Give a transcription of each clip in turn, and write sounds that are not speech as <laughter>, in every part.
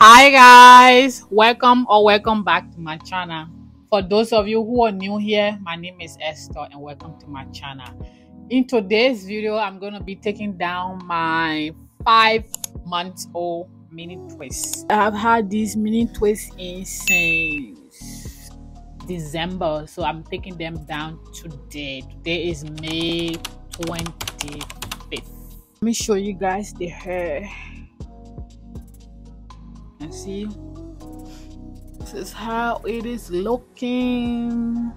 hi guys. Welcome or welcome back to my channel. For those of you who are new here my name is esther and welcome to my channel. In today's video i'm going to be taking down my five months old mini twist. I've had these mini twists in since december so i'm taking them down today. Today is may 25th let me show you guys the hair and see this is how it is looking.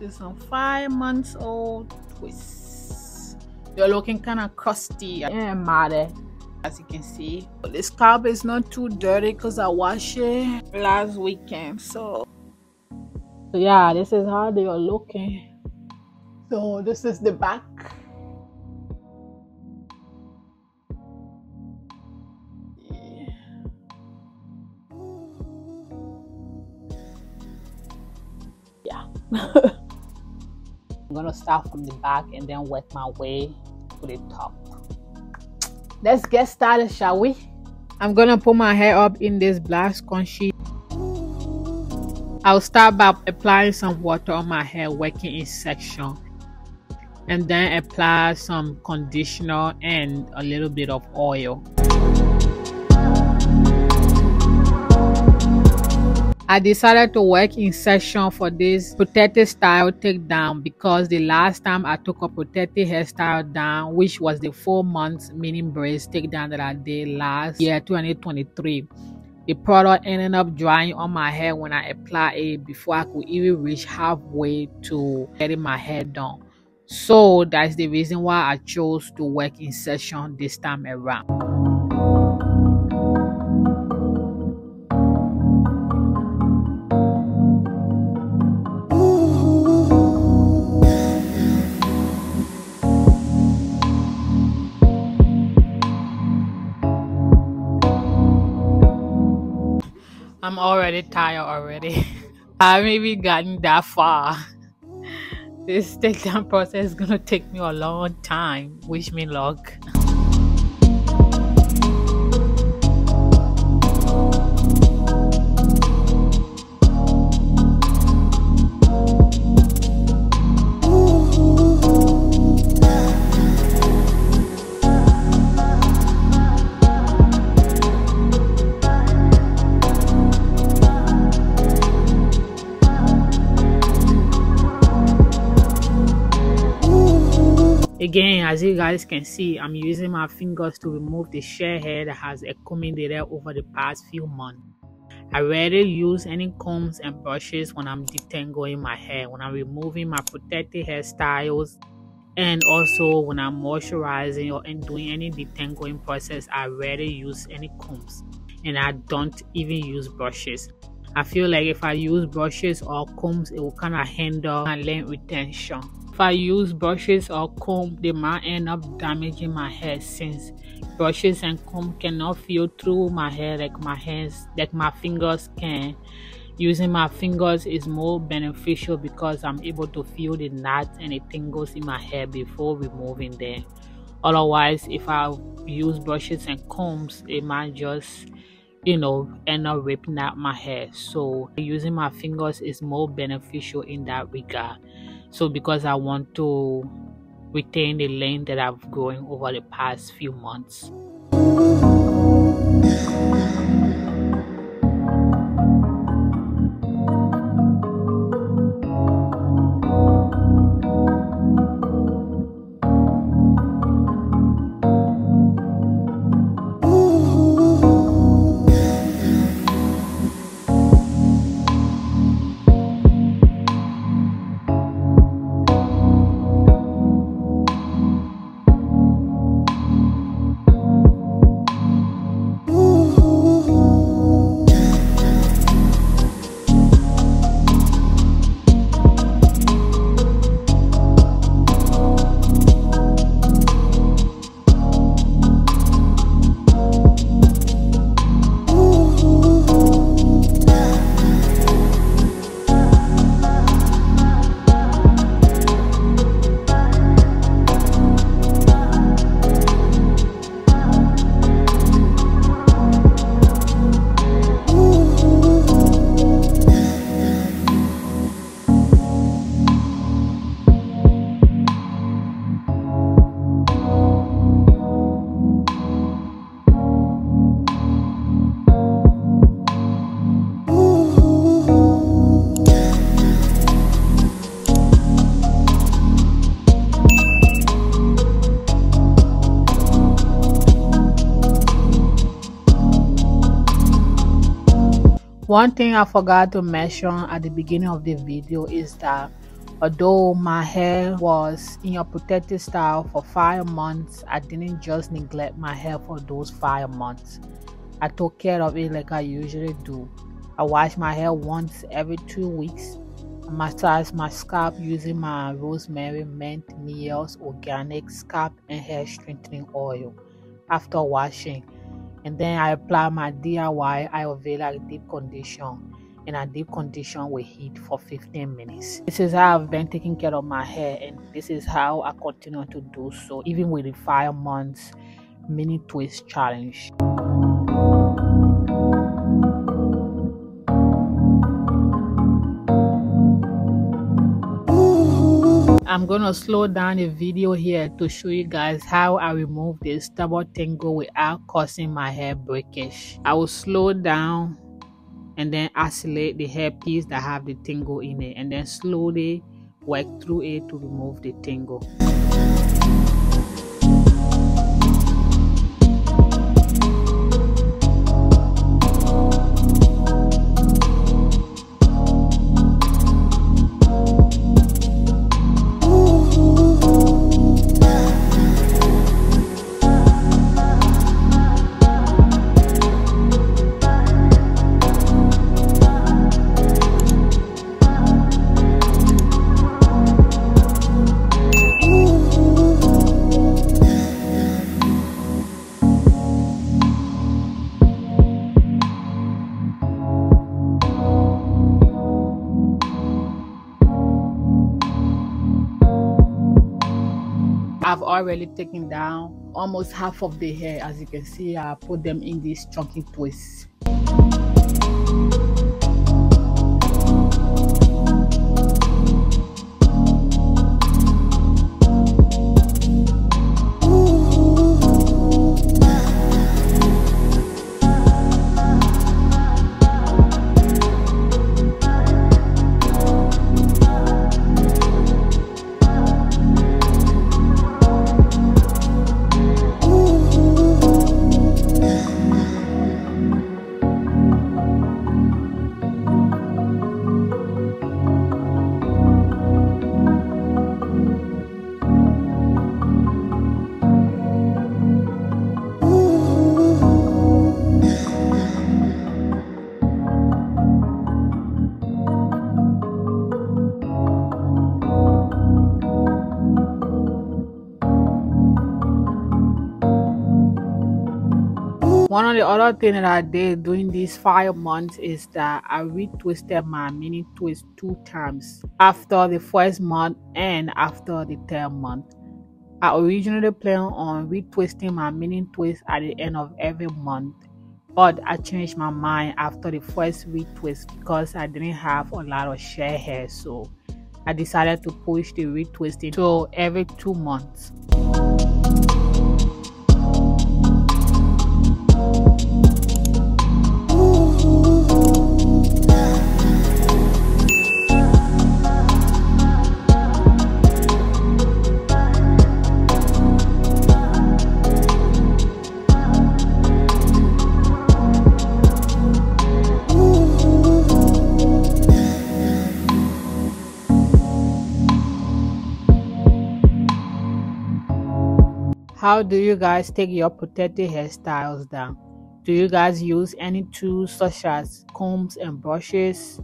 This is five months old twist. You're looking kind of crusty. And mad as you can see but the scalp is not too dirty because i washed it last weekend so yeah this is how they are looking. So this is the back i'm gonna start from the back and then work my way to the top. Let's get started shall we? I'm gonna put my hair up in this black scrunchie i'll start by applying some water on my hair working in section and then apply some conditioner and a little bit of oil I decided to work in session for this protected style takedown because the last time I took a protected hairstyle down, which was the four months mini braids takedown that I did last year, 2023, the product ended up drying on my hair when I applied it before I could even reach halfway to getting my hair done. So that's the reason why I chose to work in session this time around. I'm already tired already. <laughs> I haven't even gotten that far. This takedown process is gonna take me a long time. Wish me luck. Again as you guys can see i'm using my fingers to remove the share hair that has accumulated over the past few months. I rarely use any combs and brushes when i'm detangling my hair when i'm removing my protected hairstyles and also when i'm moisturizing or doing any detangling process i rarely use any combs and i don't even use brushes. I feel like if i use brushes or combs it will kind of hinder my length retention if I use brushes or comb, they might end up damaging my hair since brushes and comb cannot feel through my hair like my hands, like my fingers can. Using my fingers is more beneficial because I'm able to feel the knots and the tingles in my hair before removing them. Otherwise, if I use brushes and combs, it might just you know end up ripping out my hair so using my fingers is more beneficial in that regard so because i want to retain the length that i've grown over the past few months One thing I forgot to mention at the beginning of the video is that although my hair was in a protective style for five months, I didn't just neglect my hair for those five months. I took care of it like I usually do. I wash my hair once every two weeks. I massage my scalp using my rosemary mint Mielle, organic scalp and hair strengthening oil after washing. And then I apply my DIY aloe vera deep condition and a deep condition with heat for 15 minutes. This is how I've been taking care of my hair and this is how I continue to do so even with the 5 months mini twist challenge. I'm gonna slow down the video here to show you guys how I remove this stubborn tangle without causing my hair breakage. I will slow down and then isolate the hair piece that have the tingle in it and then slowly work through it to remove the tingle. I've already taken down almost half of the hair. As you can see I put them in this chunky twists One of the other things that I did during these five months is that I retwisted my mini twist two times after the first month and after the third month. I originally planned on retwisting my mini twist at the end of every month, but I changed my mind after the first retwist because I didn't have a lot of share hair, so I decided to push the retwisting to every two months. How do you guys take your protected hairstyles down? Do you guys use any tools such as combs and brushes?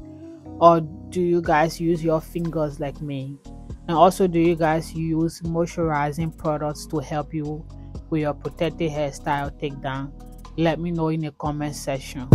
Or do you guys use your fingers like me? And also, do you guys use moisturizing products to help you with your protected hairstyle takedown? Let me know in the comment section.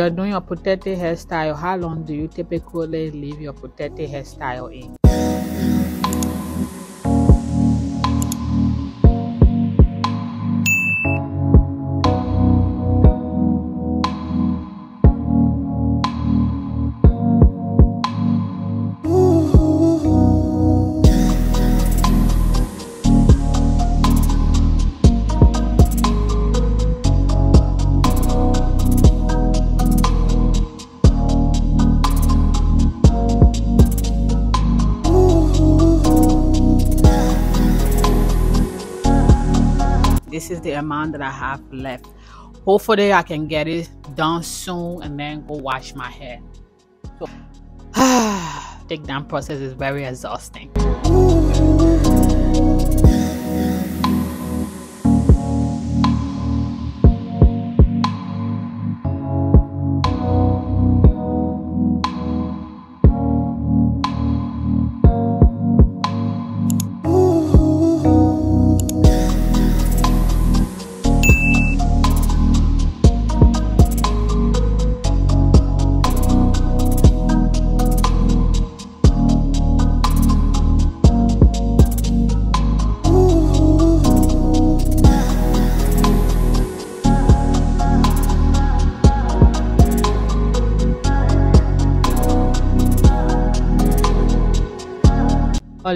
You're doing a protected hairstyle, how long do you typically leave your protected hairstyle in? This is the amount that I have left. Hopefully I can get it done soon and then go wash my hair. So <sighs> take down process is very exhausting.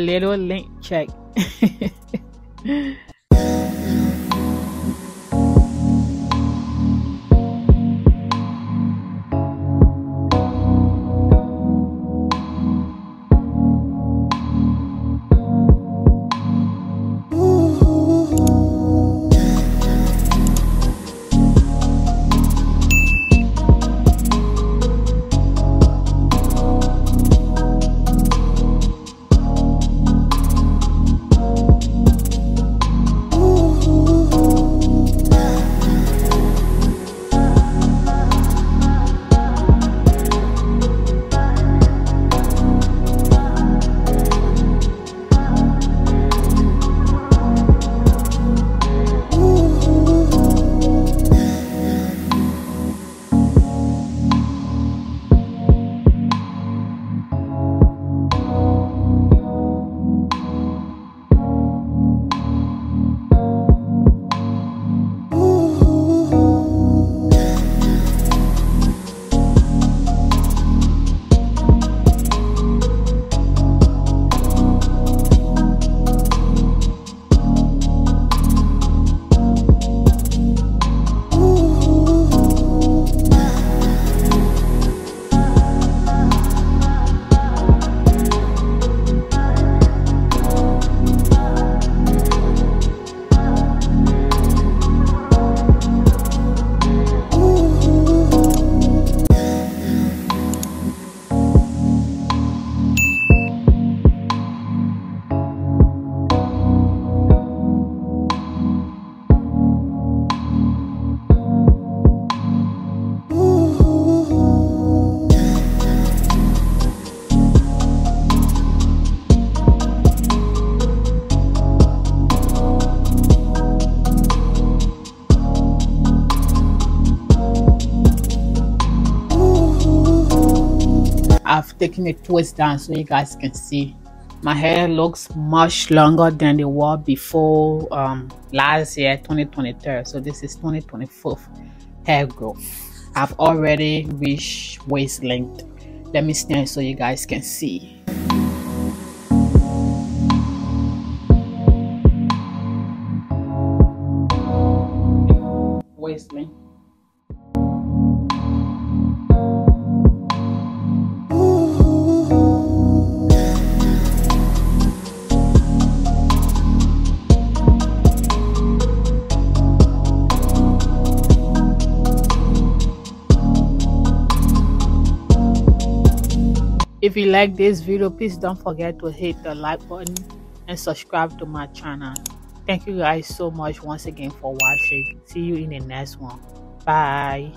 Little link check. <laughs> Taken a twist down so you guys can see. My hair looks much longer than it was before um, last year 2023 so this is 2024 hair growth. I've already reached waist length. Let me stand so you guys can see If you like this video, please don't forget to hit the like button and subscribe to my channel. Thank you guys so much once again for watching. See you in the next one. Bye.